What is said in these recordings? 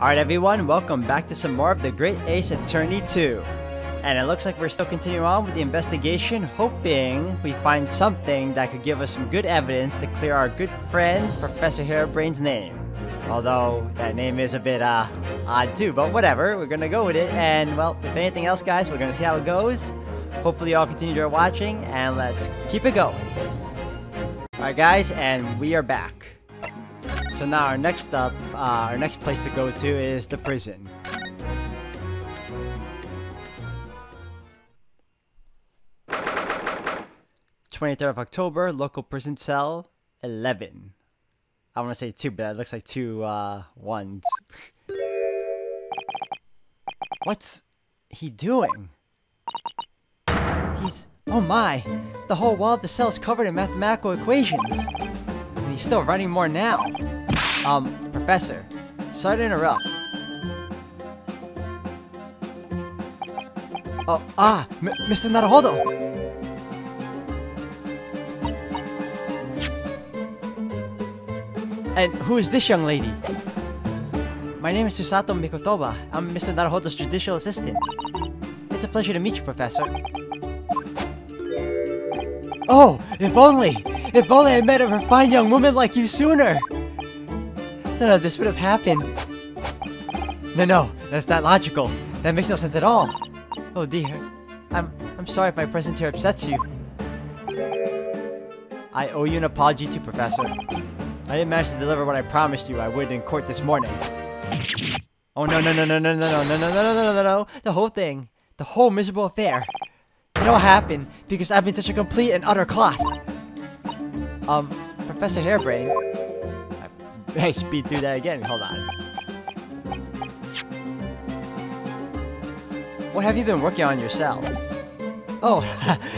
Alright everyone, welcome back to some more of the Great Ace Attorney 2. And it looks like we're still continuing on with the investigation, hoping we find something that could give us some good evidence to clear our good friend, Professor Harebrayne's name. Although, that name is a bit, uh, odd too, but whatever, we're gonna go with it. And, well, if anything else, guys, we're gonna see how it goes. Hopefully you all continue your watching, and let's keep it going. Alright guys, and we are back. So now our next up, uh, our next place to go to is the prison. Twenty-third of October, local prison cell, eleven. I want to say two, but that looks like two uh, ones. What's he doing? He's oh my! The whole wall of the cell is covered in mathematical equations, and he's still writing more now. Um, Professor, sorry to interrupt. Oh, ah, M Mr. Naruhodo! And who is this young lady? My name is Susato Mikotoba. I'm Mr. Naruhodo's judicial assistant. It's a pleasure to meet you, Professor. Oh, if only! If only I met a refined young woman like you sooner! None of this would have happened. No, no, that's not logical. That makes no sense at all. Oh dear. I'm I'm sorry if my presence here upsets you. I owe you an apology too, Professor. I didn't manage to deliver what I promised you I would in court this morning. Oh no no no no no no no no no no no no no no the whole thing. The whole miserable affair. It all happened because I've been such a complete and utter clot. Um, Professor Harebrayne. I speed through that again. Hold on. What have you been working on yourself? Oh,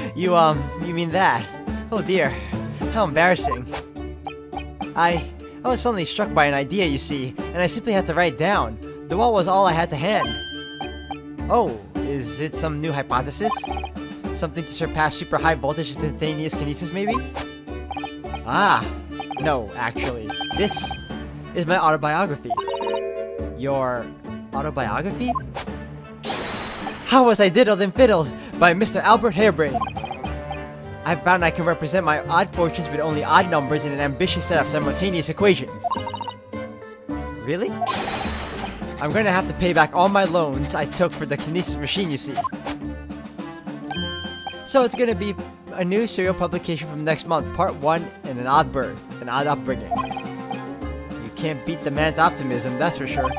you, um, you mean that? Oh dear, how embarrassing. I, I was suddenly struck by an idea, you see, and I simply had to write down. The wall was all I had to hand. Oh, is it some new hypothesis? Something to surpass super high voltage instantaneous kinesis, maybe? Ah, no, actually. This is my autobiography. Your autobiography? How was I diddled and fiddled by Mr. Albert Harebrayne? I found I can represent my odd fortunes with only odd numbers in an ambitious set of simultaneous equations. Really? I'm gonna have to pay back all my loans I took for the kinesis machine, you see. So it's gonna be a new serial publication from next month, part one, and an odd birth, an odd upbringing. Can't beat the man's optimism, that's for sure.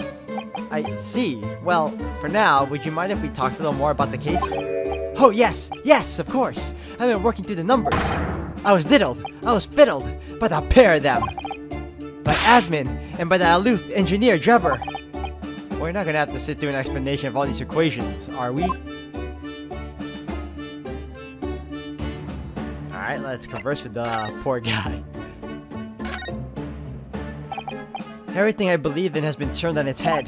I see. Well, for now, would you mind if we talked a little more about the case? Oh, yes, yes, of course. I've been working through the numbers. I was diddled, I was fiddled, by the pair of them. By Asman, and by the aloof engineer Drebber. We're not gonna have to sit through an explanation of all these equations, are we? Alright, let's converse with the poor guy. Everything I believed in has been turned on its head.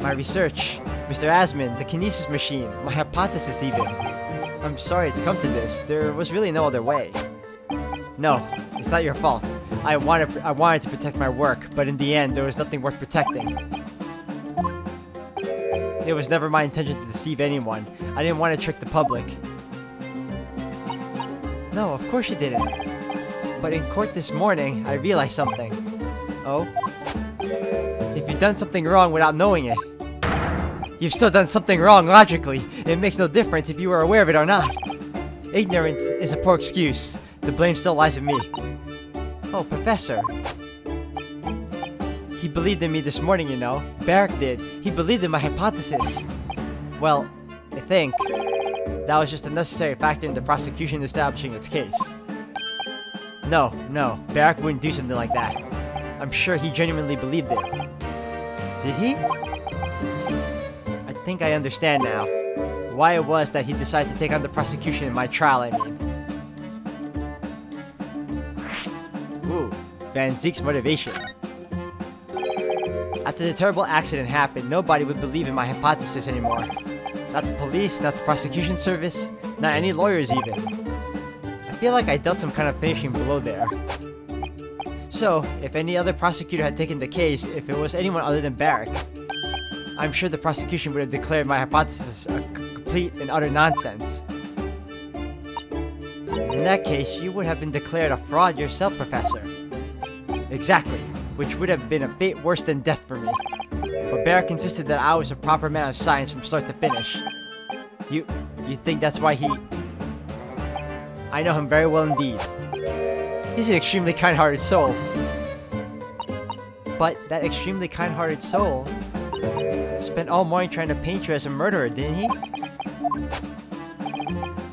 My research, Mr. Asmin, the kinesis machine, my hypothesis even. I'm sorry it's come to this. There was really no other way. No, it's not your fault. I wanted, I wanted to protect my work, but in the end, there was nothing worth protecting. It was never my intention to deceive anyone. I didn't want to trick the public. No, of course you didn't. But in court this morning, I realized something. Oh? You've done something wrong without knowing it, you've still done something wrong logically. It makes no difference if you were aware of it or not. Ignorance is a poor excuse. The blame still lies with me. Oh, Professor. He believed in me this morning, you know. Barok did. He believed in my hypothesis. Well, I think that was just a necessary factor in the prosecution establishing its case. No, no, Barok wouldn't do something like that. I'm sure he genuinely believed it. Did he? I think I understand now. Why it was that he decided to take on the prosecution in my trial, I mean. Ooh, Van Zieks' motivation. After the terrible accident happened, nobody would believe in my hypothesis anymore. Not the police, not the prosecution service, not any lawyers even. I feel like I dealt some kind of finishing blow there. So, if any other prosecutor had taken the case, if it was anyone other than Barok, I'm sure the prosecution would have declared my hypothesis a complete and utter nonsense. In that case, you would have been declared a fraud yourself, Professor. Exactly, which would have been a fate worse than death for me. But Barok insisted that I was a proper man of science from start to finish. You, you think that's why he... I know him very well indeed. He's an extremely kind-hearted soul. But that extremely kind-hearted soul spent all morning trying to paint you as a murderer, didn't he?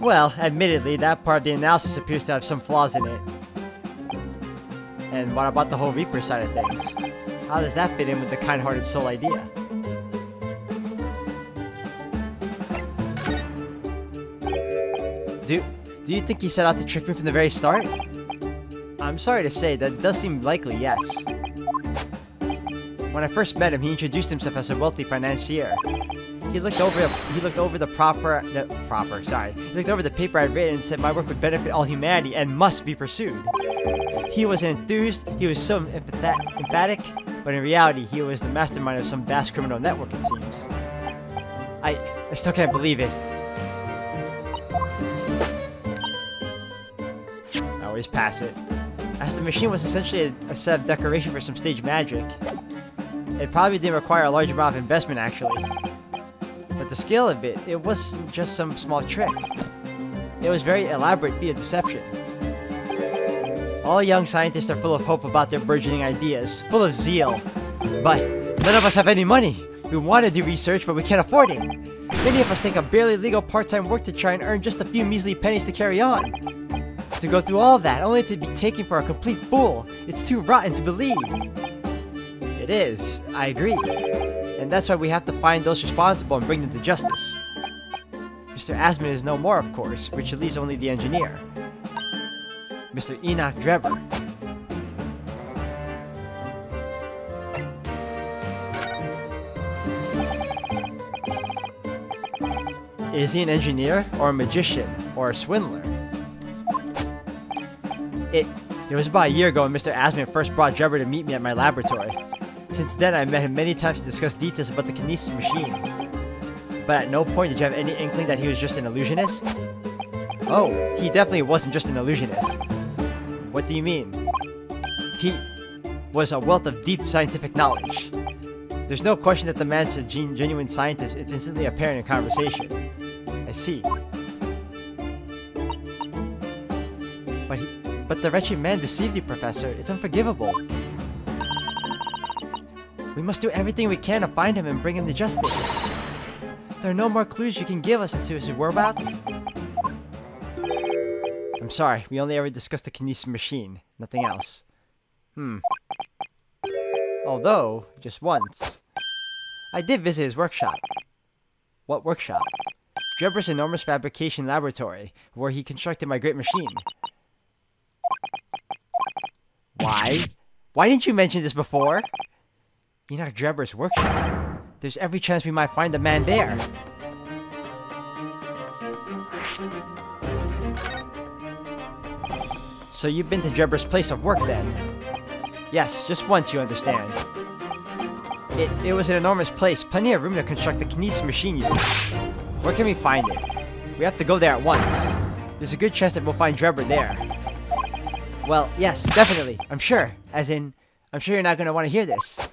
Well, admittedly, that part of the analysis appears to have some flaws in it. And what about the whole Reaper side of things? How does that fit in with the kind-hearted soul idea? Do, do you think he set out to trick me from the very start? I'm sorry to say, that does seem likely, yes. When I first met him, he introduced himself as a wealthy financier. He looked over the, he looked over the proper the proper sorry. He looked over the paper I'd written and said my work would benefit all humanity and must be pursued. He was enthused, he was so emphatic, but in reality he was the mastermind of some vast criminal network it seems. I I still can't believe it. I always pass it. As the machine was essentially a, a set of decoration for some stage magic. It probably didn't require a large amount of investment actually. But the scale of it, it wasn't just some small trick. It was very elaborate of deception. All young scientists are full of hope about their burgeoning ideas, full of zeal. But none of us have any money. We want to do research, but we can't afford it. Many of us take a barely legal part-time work to try and earn just a few measly pennies to carry on. To go through all that, only to be taken for a complete fool. It's too rotten to believe. It is, I agree. And that's why we have to find those responsible and bring them to justice. Mr. Asman is no more, of course, which leaves only the engineer. Mr. Enoch Drebber. Is he an engineer, or a magician, or a swindler? It, it was about a year ago when Mr. Asman first brought Drebber to meet me at my laboratory. Since then, I've met him many times to discuss details about the Kinesis machine. But at no point did you have any inkling that he was just an illusionist? Oh, he definitely wasn't just an illusionist. What do you mean? He was a wealth of deep scientific knowledge. There's no question that the man's a gen genuine scientist, it's instantly apparent in conversation. I see. But the wretched man deceived you, Professor. It's unforgivable. We must do everything we can to find him and bring him to justice. There are no more clues you can give us as to his whereabouts. I'm sorry, we only ever discussed the Kinesis machine, nothing else. Hmm. Although, just once. I did visit his workshop. What workshop? Drebber's enormous fabrication laboratory, where he constructed my great machine. Why? Why didn't you mention this before? Enoch Drebber's workshop. There's every chance we might find the man there. So you've been to Drebber's place of work then? Yes, just once, you understand. It, it was an enormous place, plenty of room to construct the Kinesis machine, you see. Where can we find it? We have to go there at once. There's a good chance that we'll find Drebber there. Well, yes, definitely, I'm sure. As in, I'm sure you're not going to want to hear this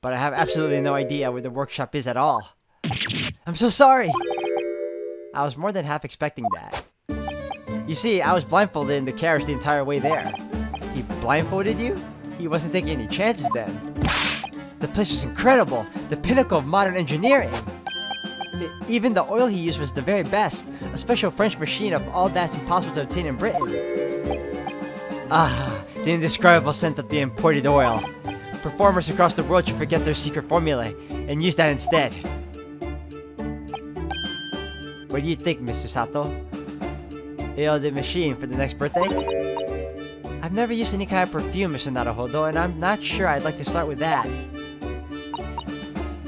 but I have absolutely no idea where the workshop is at all. I'm so sorry! I was more than half expecting that. You see, I was blindfolded in the carriage the entire way there. He blindfolded you? He wasn't taking any chances then. The place was incredible, the pinnacle of modern engineering. even the oil he used was the very best, a special French machine of all that's impossible to obtain in Britain. Ah, the indescribable scent of the imported oil. Performers across the world should forget their secret formula and use that instead. What do you think, Mr. Sato? Ale the machine for the next birthday? I've never used any kind of perfume, Mr. Naruhodo, and I'm not sure I'd like to start with that.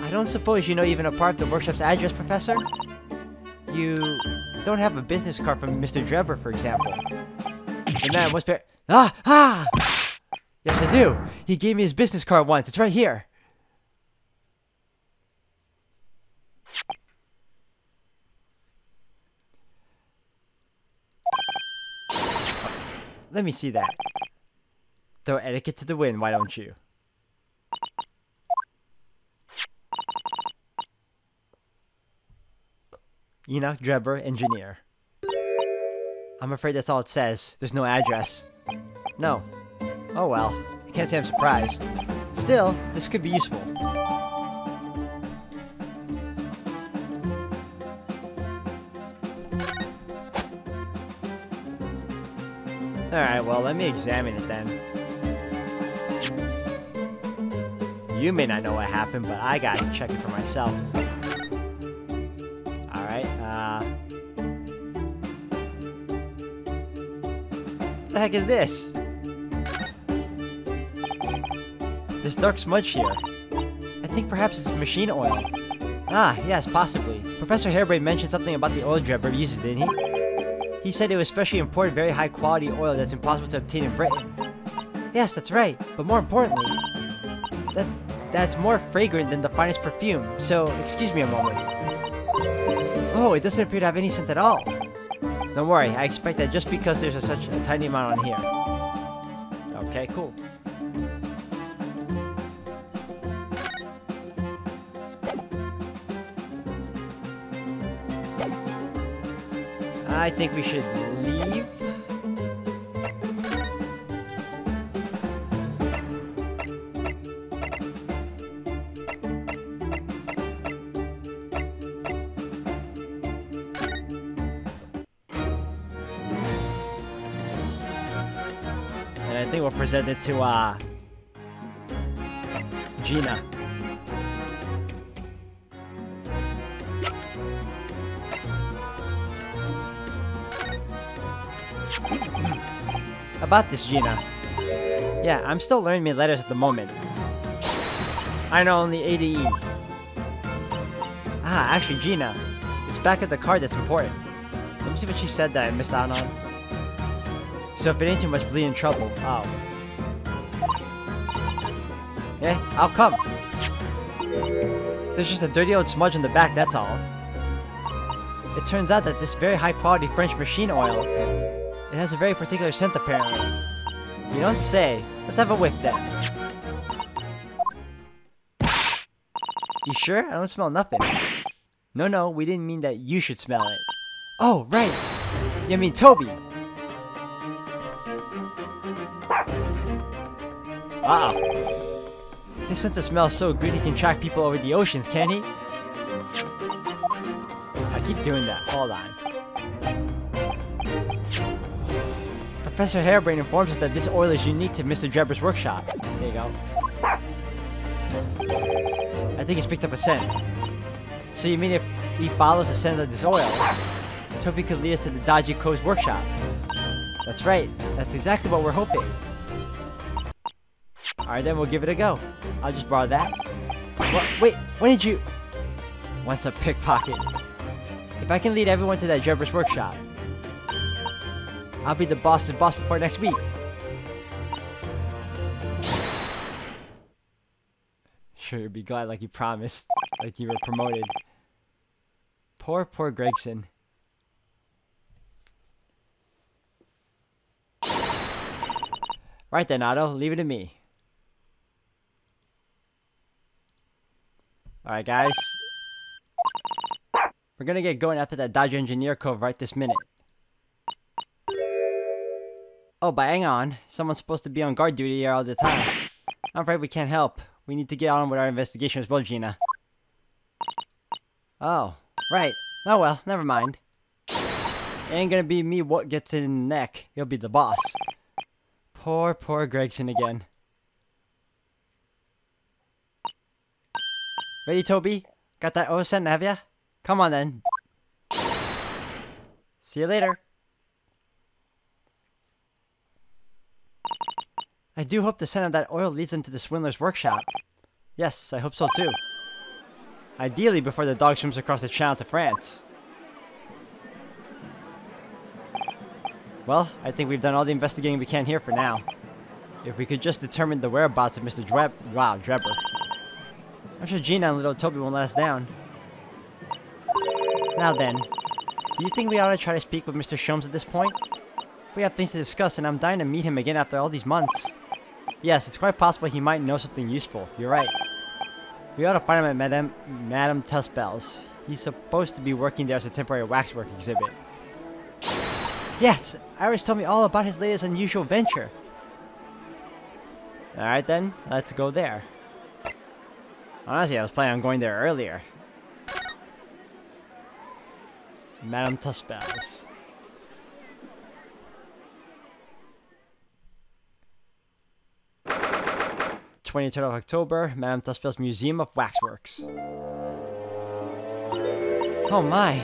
I don't suppose you know even a part of the workshop's address, Professor? You don't have a business card from Mr. Drebber, for example. The man was very- Ah, ah! Yes, I do. He gave me his business card once. It's right here. Let me see that. Throw etiquette to the wind, why don't you? Enoch Drebber, engineer. I'm afraid that's all it says. There's no address. No. Oh well. I can't say I'm surprised. Still, this could be useful. Alright, well, let me examine it then. You may not know what happened, but I gotta check it for myself. Heck is this? This dark smudge here. I think perhaps it's machine oil. Ah, yes, possibly. Professor Harebrained mentioned something about the oil Drebber uses, didn't he? He said it was specially imported very high quality oil that's impossible to obtain in Britain. Yes, that's right, but more importantly, that that's more fragrant than the finest perfume, so excuse me a moment. Oh, it doesn't appear to have any scent at all. Don't worry, I expect that just because there's a, such a tiny amount on here. Okay, cool. I think we should think we'll present it to, uh, Gina. About this, Gina. Yeah, I'm still learning my letters at the moment. I know only A to E. Ah, actually, Gina. It's back at the card that's important. Let me see what she said that I missed out on. So if it ain't too much bleeding trouble, oh. Eh, yeah, I'll come. There's just a dirty old smudge on the back, that's all. It turns out that this very high quality French machine oil, it has a very particular scent apparently. You don't say. Let's have a whiff then. You sure? I don't smell nothing. No, no, we didn't mean that you should smell it. Oh, right. You mean Toby. Wow. His sense of smell so good he can track people over the oceans, can he? I keep doing that. Hold on. Professor Harebrained informs us that this oil is unique to Mr. Drebber's workshop. There you go. I think he's picked up a scent. So you mean if he follows the scent of this oil, Toby could lead us to the Dodgy Coast workshop? That's right. That's exactly what we're hoping. Alright, then we'll give it a go. I'll just borrow that. What? Wait, when did you... Once a pickpocket. If I can lead everyone to that Drebber's workshop, I'll be the boss's boss before next week. Sure, you'll be glad like you promised. Like you were promoted. Poor, poor Gregson. Right then, Otto. Leave it to me. Alright, guys. We're gonna get going after that Dodge Engineer Cove right this minute. Oh, but hang on. Someone's supposed to be on guard duty here all the time. I'm afraid we can't help. We need to get on with our investigation as well, Gina. Oh, right. Oh well, never mind. It ain't gonna be me what gets in neck. He'll be the boss. Poor, poor Gregson again. Ready, Toby? Got that OSN, have ya? Come on then. See you later. I do hope the scent of that oil leads into the swindler's workshop. Yes, I hope so too. Ideally before the dog swims across the channel to France. Well, I think we've done all the investigating we can here for now. If we could just determine the whereabouts of Mr. Dreb- wow, Drebber. I'm sure Gina and little Toby won't let us down. Now then, do you think we ought to try to speak with Mr. Sholmes at this point? We have things to discuss, and I'm dying to meet him again after all these months. Yes, it's quite possible he might know something useful. You're right. We ought to find him at Madame, Madame Tusspells'. He's supposed to be working there as a temporary waxwork exhibit. Yes, Iris told me all about his latest unusual venture. Alright then, let's go there. Honestly, I was planning on going there earlier. Madame Tusspells'. 23rd of October, Madame Tusspells' Museum of Waxworks. Oh my,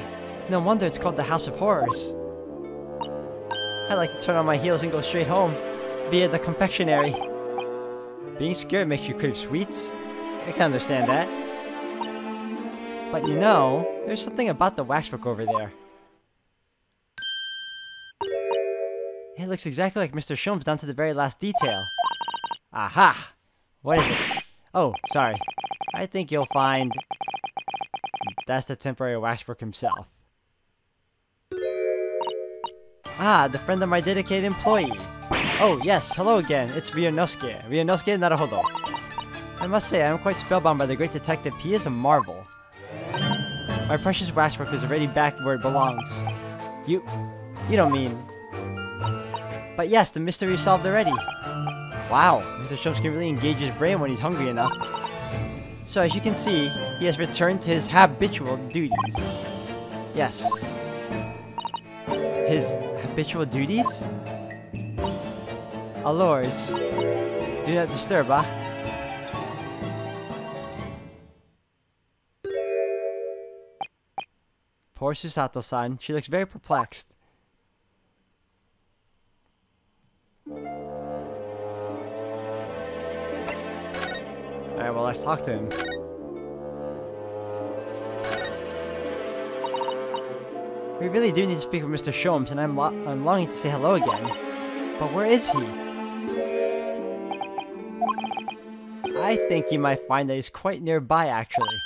no wonder it's called the House of Horrors. I'd like to turn on my heels and go straight home, via the confectionery. Being scared makes you crave sweets? I can understand that. But you know, there's something about the waxwork over there. It looks exactly like Mr. Sholmes down to the very last detail. Aha! What is it? Oh, sorry. I think you'll find... That's the temporary waxwork himself. Ah, the friend of my dedicated employee. Oh, yes, hello again. It's Ryunosuke. Ryunosuke Naruhodo. I must say, I am quite spellbound by the great detective. He is a marvel. My precious waxwork is already back where it belongs. You... You don't mean... But yes, the mystery is solved already. Wow, Mr. Sholmes can really engage his brain when he's hungry enough. So as you can see, he has returned to his habitual duties. Yes. His habitual duties? Allures. Do not disturb, huh? Poor Susato-san. She looks very perplexed. Alright, well, let's talk to him. We really do need to speak with Mr. Sholmes, and I'm, lo I'm longing to say hello again. But where is he? I think you might find that he's quite nearby, actually.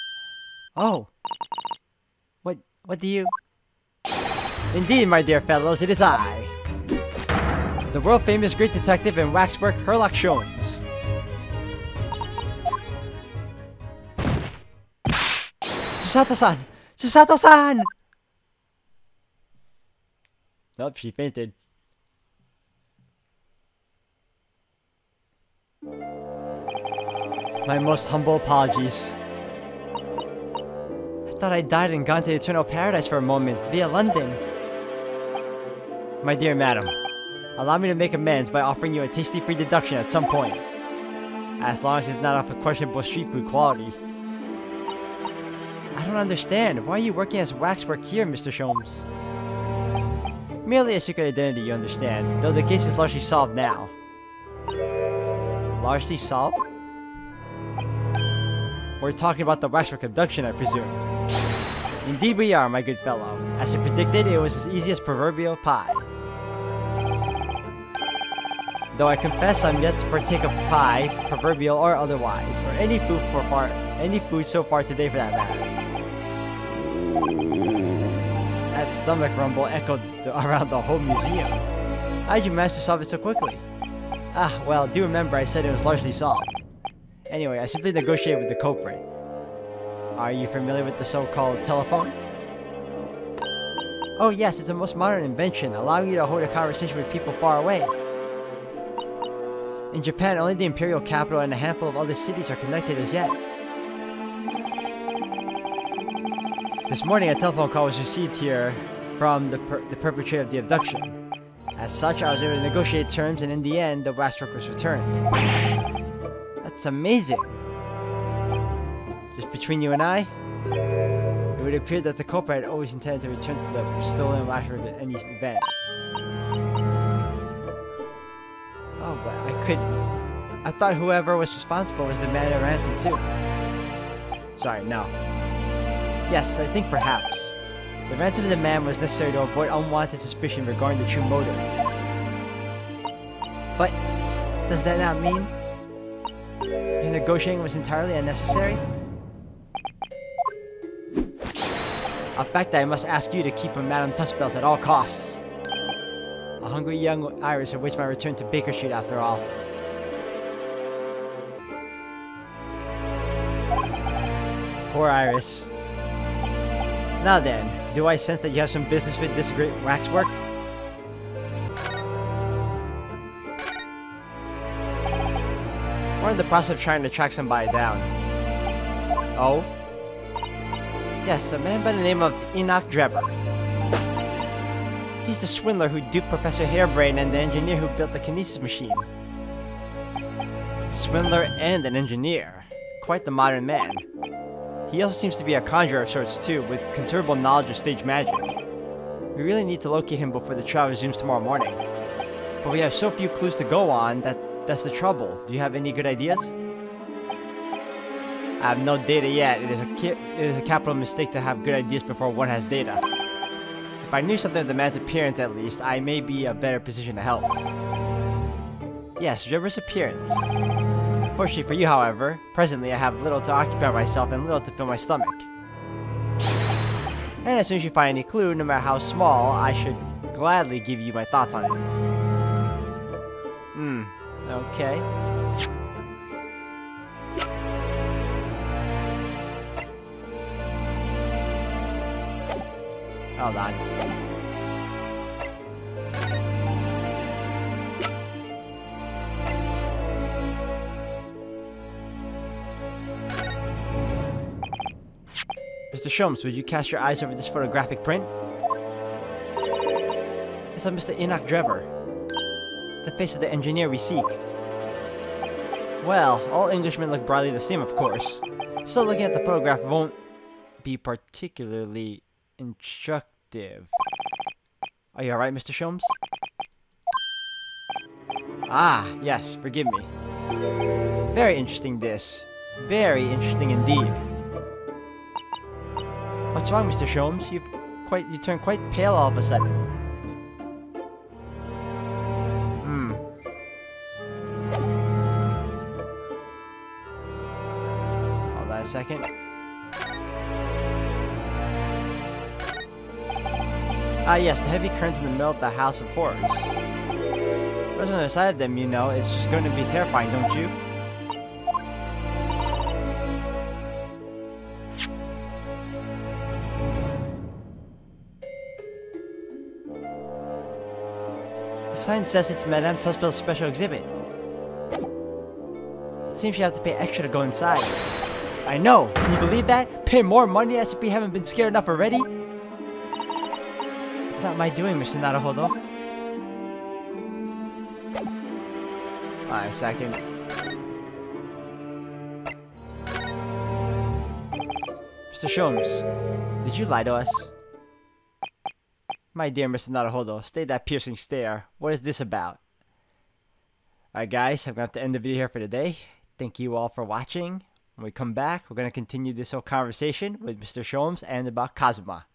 Oh. What, do you... Indeed, my dear fellows, it is I. The world-famous great detective and waxwork Herlock Sholmes. Susato-san! Susato-san! Nope, she fainted. My most humble apologies. I thought I'd died and gone to eternal paradise for a moment, via London. My dear madam, allow me to make amends by offering you a tasty free deduction at some point. As long as it's not of questionable street food quality. I don't understand. Why are you working as waxwork here, Mr. Sholmes? Merely a secret identity, you understand, though the case is largely solved now. Largely solved? We're talking about the waxwork abduction, I presume. Indeed we are, my good fellow. As I predicted, it was as easy as proverbial pie. Though I confess I'm yet to partake of pie, proverbial or otherwise, or any food for far any food so far today for that matter. That stomach rumble echoed around the whole museum. How did you manage to solve it so quickly? Ah, well, do remember I said it was largely solved. Anyway, I simply negotiated with the culprit. Are you familiar with the so-called telephone? Oh yes, it's a most modern invention, allowing you to hold a conversation with people far away. In Japan, only the imperial capital and a handful of other cities are connected as yet. This morning, a telephone call was received here from the, per the perpetrator of the abduction. As such, I was able to negotiate terms, and in the end, the waxwork was returned. That's amazing! Just between you and I, it would appear that the culprit always intended to return to the stolen at any event. Oh, but I could... I thought whoever was responsible was the man at ransom, too. Sorry, no. Yes, I think perhaps. The ransom of the man was necessary to avoid unwanted suspicion regarding the true motive. But, does that not mean The negotiating was entirely unnecessary? A fact that I must ask you to keep from Madame Tusspells' at all costs. A hungry young Iris awaits my return to Baker Street after all. Poor Iris. Now then, do I sense that you have some business with this great waxwork? We're in the process of trying to track somebody down. Oh? Yes, a man by the name of Enoch Drebber. He's the swindler who duped Professor Harebrayne and the engineer who built the kinesis machine. Swindler and an engineer. Quite the modern man. He also seems to be a conjurer of sorts too, with considerable knowledge of stage magic. We really need to locate him before the trial resumes tomorrow morning. But we have so few clues to go on that that's the trouble. Do you have any good ideas? I have no data yet. It is a it is a capital mistake to have good ideas before one has data. If I knew something of the man's appearance at least, I may be a better position to help. Yes, River's appearance. Fortunately for you, however, presently I have little to occupy myself and little to fill my stomach. And as soon as you find any clue, no matter how small, I should gladly give you my thoughts on it. Hmm, okay. Hold on. Mr. Sholmes, would you cast your eyes over this photographic print? It's of Mr. Enoch Drebber, the face of the engineer we seek. Well, all Englishmen look broadly the same, of course. So looking at the photograph won't be particularly instructive. Are you alright, Mr. Sholmes? Ah, yes, forgive me. Very interesting this. Very interesting indeed. What's wrong, Mr. Sholmes? You've quite you turned quite pale all of a sudden. Hmm. Hold on a second. Ah yes, the heavy currents in the middle of the House of Horrors. What's on the other side of them, you know, it's just going to be terrifying, don't you? The sign says it's Madame Tusspells' special exhibit. It seems you have to pay extra to go inside. I know! Can you believe that? Pay more money as if we haven't been scared enough already? It's not my doing, Mr. Naruhodo. Alright, second. Mr. Sholmes, did you lie to us? My dear Mr. Naruhodo, stay that piercing stare. What is this about? Alright guys, I'm going to have to end the video here for today. Thank you all for watching. When we come back, we're going to continue this whole conversation with Mr. Sholmes and about Kazuma.